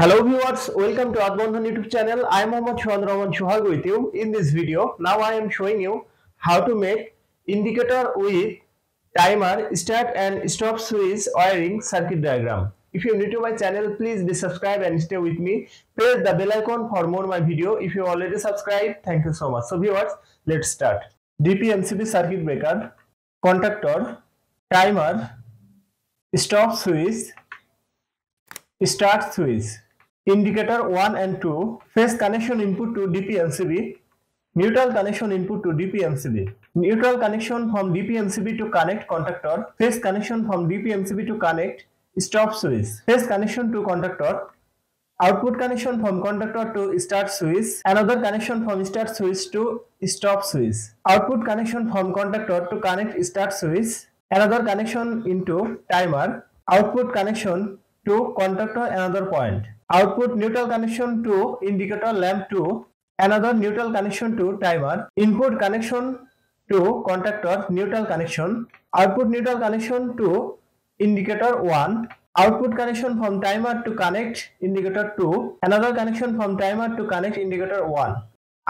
Hello viewers, welcome to Earth Bondhon YouTube channel. I am Mohammad Shohan Rahman Shohag with you. In this video, now I am showing you how to make indicator with timer, start and stop switch wiring circuit diagram. If you are new to my channel, please be subscribe and stay with me. Press the bell icon for more my video. If you already subscribed, thank you so much. So viewers, let's start. DPMCB circuit breaker, contactor, timer, stop switch, start switch indicator 1 and 2 phase connection input to DPMCB neutral connection input to DPMCB neutral connection from DPMCB to connect contactor phase connection from DPMCB to connect stop switch phase connection to contactor output connection from contactor to start switch another connection from start switch to stop switch output connection from contactor to connect start switch another connection into timer output connection to contactor another point. Output neutral connection to indicator lamp 2 another neutral connection to timer. Input connection to contactor neutral connection. Output neutral connection to indicator 1 output connection from timer to connect indicator 2 another connection from timer to connect indicator 1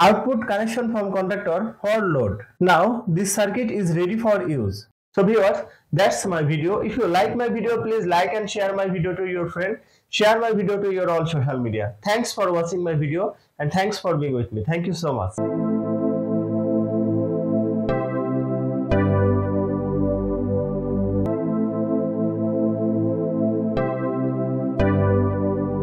output connection from contactor for load now this circuit is ready for use so viewers, that's my video. If you like my video, please like and share my video to your friend. Share my video to your all social media. Thanks for watching my video and thanks for being with me. Thank you so much.